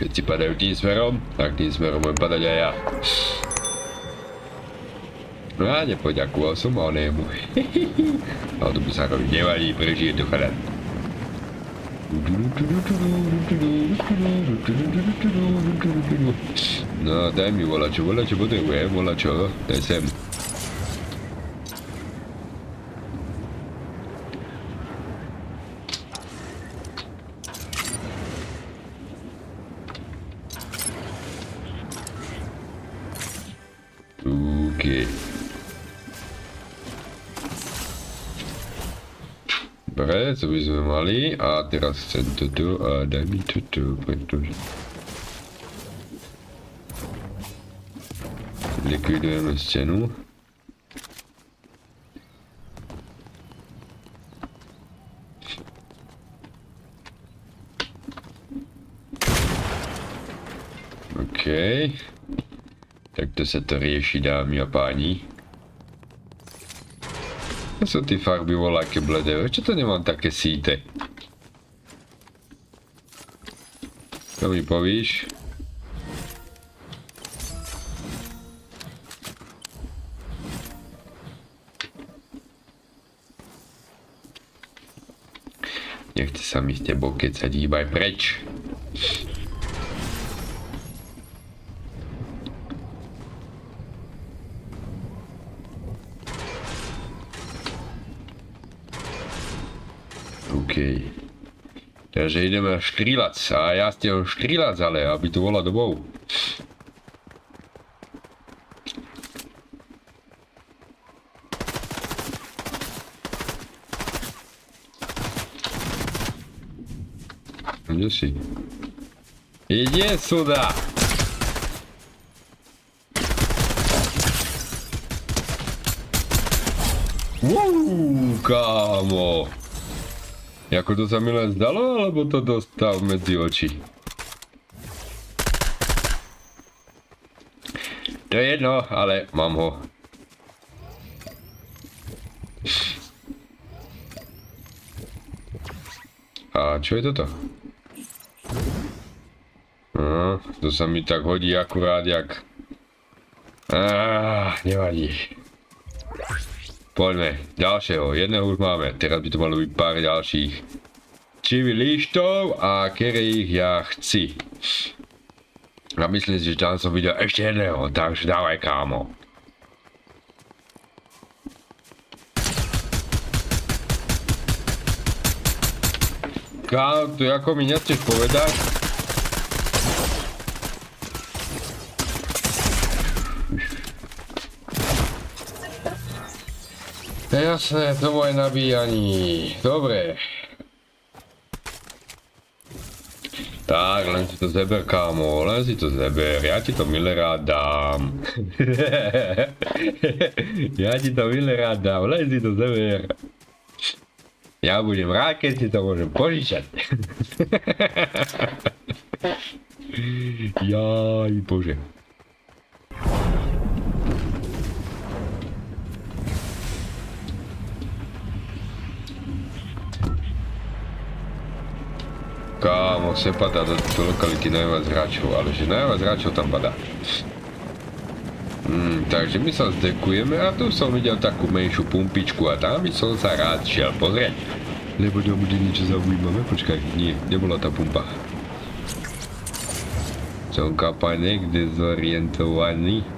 Všetci padajú tým smerom, tak tým smerom budem padať aj ja. No a nepoďakoval som onému. Ale to by sa robiť nevadí, prežije to chalan. No daj mi volačo, volačo potrebujem, volačo, daj sem. OK. Dobre, co by sme mali a teraz chcem toto a daj mi toto, pretože... Likvidujeme stenu. OK. Takto sa to rieši, dámy a páni. To sú tí farby voľaké bledé, čo to nemám také síte? Čo mi povíš? Nechce sa mi s tebou keď sa díbaj preč. OK. Takže ideme škrílac a ja ste ho škrílac ale, aby tu bola dobou. Kde si? Ide suda! Uuu, kámo! Jako to sa mi len zdalo, alebo to dostal medzi oči? To je jedno, ale mám ho. A čo je toto? No, to sa mi tak hodí akurát jak... Á, nevadí. Poďme, ďalšieho, jedného už máme, teraz by to malo byť pár ďalších. Čivy líštov a ich ja chci. A myslím si, že tam som videl ešte jedného, takže dávaj kámo. Kámo, to ako mi nechceš povedať? Jasné, to moje nabíjaní. Dobre. Tak, len si to zeber, kámo, len si to zeber, ja ti to milé rád dám. ja ti to milé rád dám, len si to zeber. Ja budem rád, keď si to môžem požičať. Jaj, bože. Kámo, se padá do tejto lokality najviac hráčov, ale že najviac hráčov tam padá. Hmm, takže my sa zdekujeme a tu som videl takú menšiu pumpičku a tam by som sa rád šiel pozrieť. Lebo tam bude niečo zaujímavé, počkaj, nie, nebola tá pumpa. Som kapanek dezorientovaný.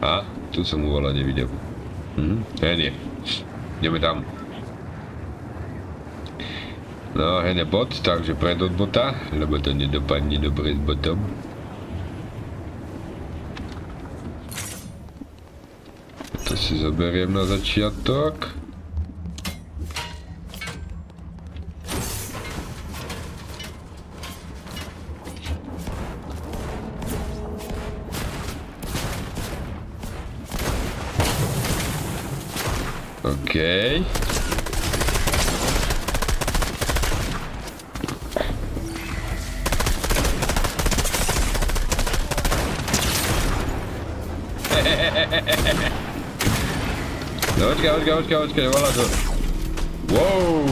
A, tu som mu volať nevidel. Mhm, nie, nie. Ideme tam. No, hen je bot, takže pred od bota, lebo to nedopadne dobre s botom. To si zoberiem na začiatok. Okay. počkaj, počkaj, počkaj, počkaj, volá to. Wow.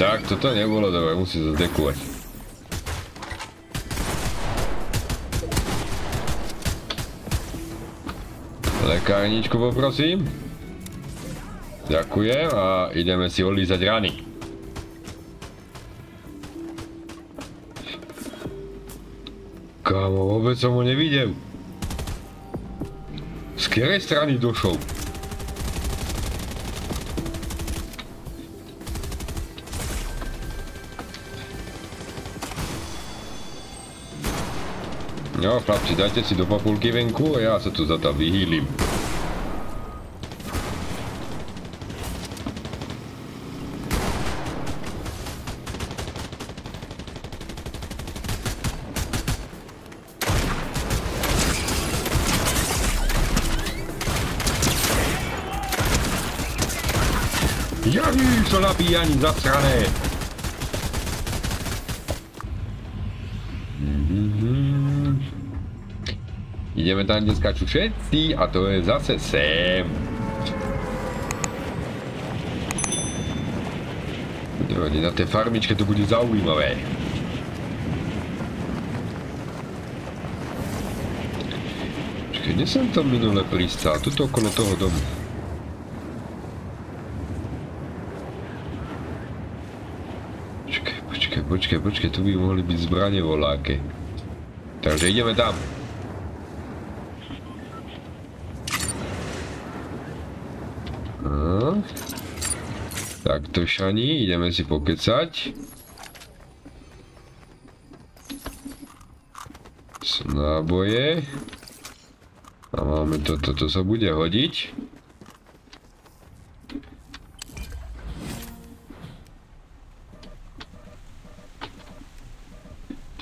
Tak, toto nebolo dobre, musí sa zdekovať. Lekárničku poprosím. Ďakujem a ideme si olízať rany. Kámo, vôbec som ho nevidel. Z ktorej strany došol? No chlapci, dajte si do papulky venku a ja sa tu za to vyhýlim. Nabíjani zasrané! Ideme tam, kde skáču všetci a to je zase sem. Na tej farmičke to bude zaujímavé. Čakaj, kde som to minule pristal? Tuto okolo toho domu. Počkaj, počkaj, tu by mohli byť zbranie voláke. Takže ideme tam. A. Tak to šani, ideme si pokecať. Sú náboje. A máme toto, to sa bude hodiť.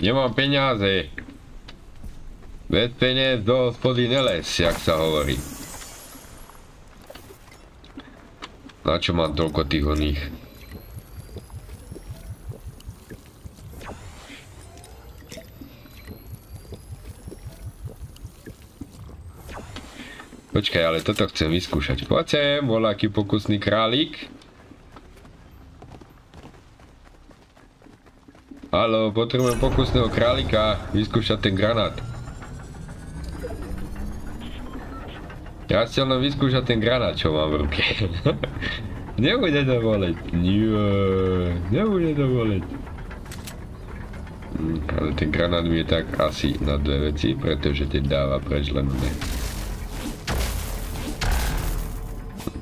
Nemám peniaze. Bez peniaz do hospody neles, jak sa hovorí. Na čo mám toľko tých oných? Počkaj, ale toto chcem vyskúšať. Poď sem, voľaký pokusný králik. Halo, potrebujem pokusného králika, vyskúšať ten granát. Ja chcel len vyskúšať ten granát, čo mám v ruke. nebude to voleť. Nie, nebude to voleť. Hm, ale ten granát mi je tak asi na dve veci, pretože ten dáva preč len ne.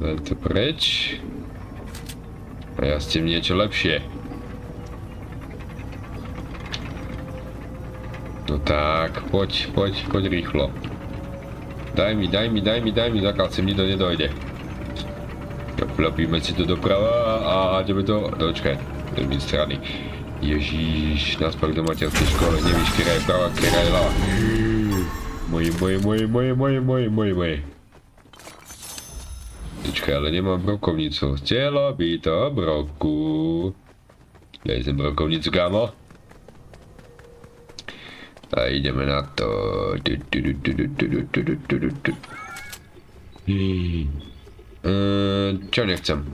Len to preč. A ja s tým niečo lepšie. No tak, poď, poď, poď rýchlo. Daj mi, daj mi, daj mi, daj mi, zakiaľ sem nikto nedojde. Vlepíme si to doprava a ideme to, dočkaj, do mi strany. Ježíš, naspak do materskej škole, nevíš, ktorá je pravá, ktorá je ľava. Moje, moje, moje, moje, moje, moje, moje, moje. Počkaj, ale nemám brokovnicu. Chcelo by to broku. Daj sem brokovnicu, kámo. A ideme na to. Čo nechcem?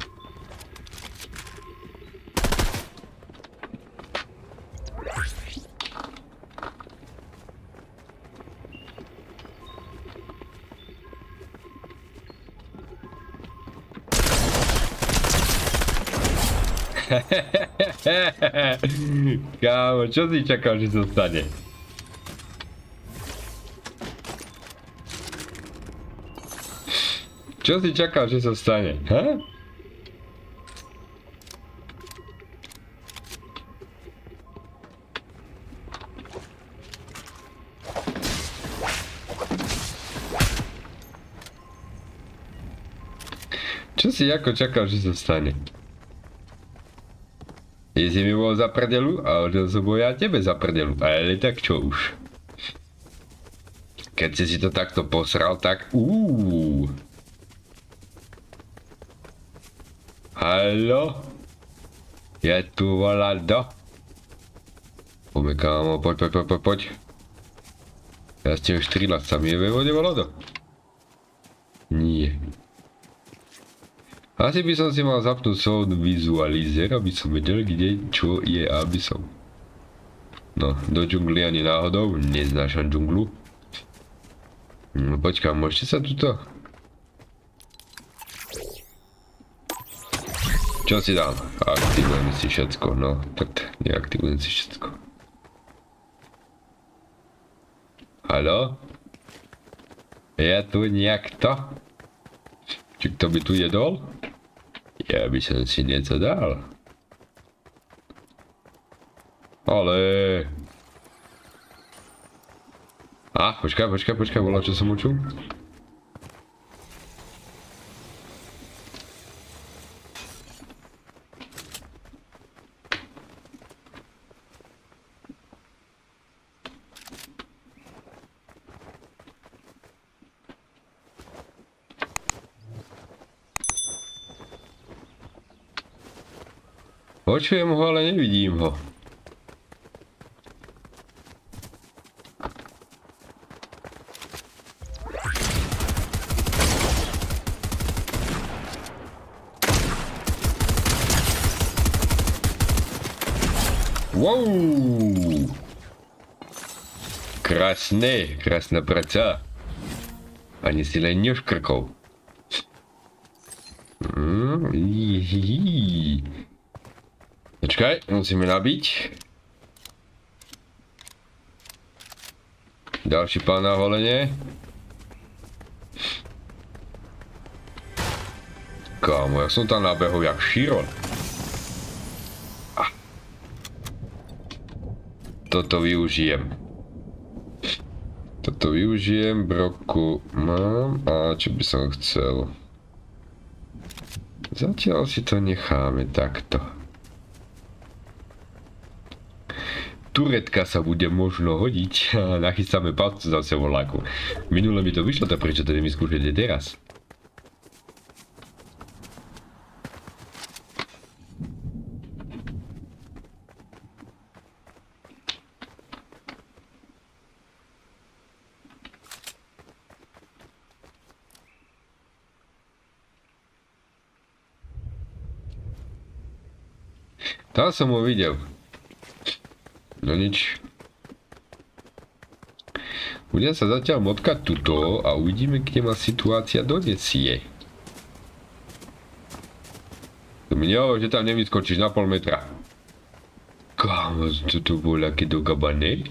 Kámo, čo si čakal, že sa stane? Čo si čakal, že sa stane? Ha? Čo si ako čakal, že sa stane? Jestli mi bol za prdelu a odel som bol ja tebe za prdelu. Ale tak čo už. Keď si si to takto posral, tak úúúú. Hallo? Je tu volado? Poďme kámo, poď, poď, poď, poď, poď. Ja s tým štrýlať sa mi vode volado? Nie. Asi by som si mal zapnúť sound vizualizer, aby som vedel, kde čo je aby som... No, do džungly ani náhodou, neznášam džunglu. No počkám, môžete sa tuto... Čo si dám? Aktivujem si všetko, no, tak neaktivujem si všetko. Haló? Je tu niekto? Či kto by tu jedol? Ja by som si niečo dal. Ale... A, počkaj, počkaj, počkaj, bola čo som učil? Počujem ho, ale nevidím ho. Wow! Krásne, krásna práca. Ani si len neškrkol. Mm, Počkaj, musíme nabiť. Ďalší pán na holenie. Kámo, ja som tam nabehol jak širon. Toto využijem. Toto využijem, broku mám a čo by som chcel. Zatiaľ si to necháme takto. Turetka sa bude možno hodiť a nachystáme palcu zase voláku. Minule mi to vyšlo, tak prečo to nevyskúšate teraz? Tam som ho videl. No nič. Budem sa zatiaľ motkať tuto a uvidíme, kde ma situácia donesie. To nehovorí, že tam nevyskočíš na pol metra. Kámo, toto bol aký dogabaný?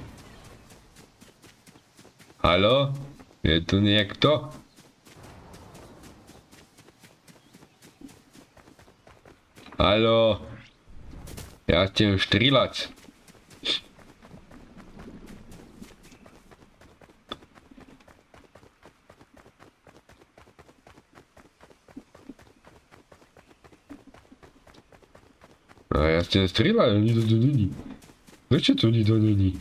Halo? Je tu niekto? Halo? Ja chcem štrilac. A ja ste strieľajú, nikto tu není. Prečo tu nikto není?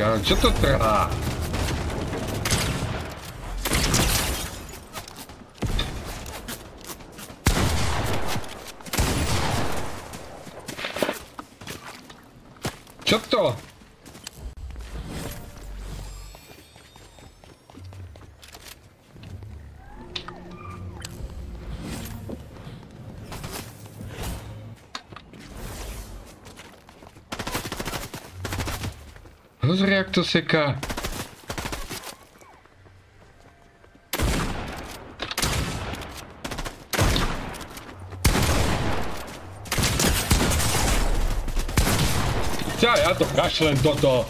Á, hneď dvaja. Fajn. Kámo, čo to trvá? Čo rozreaktów syka. Ja, ja to kašlem toto.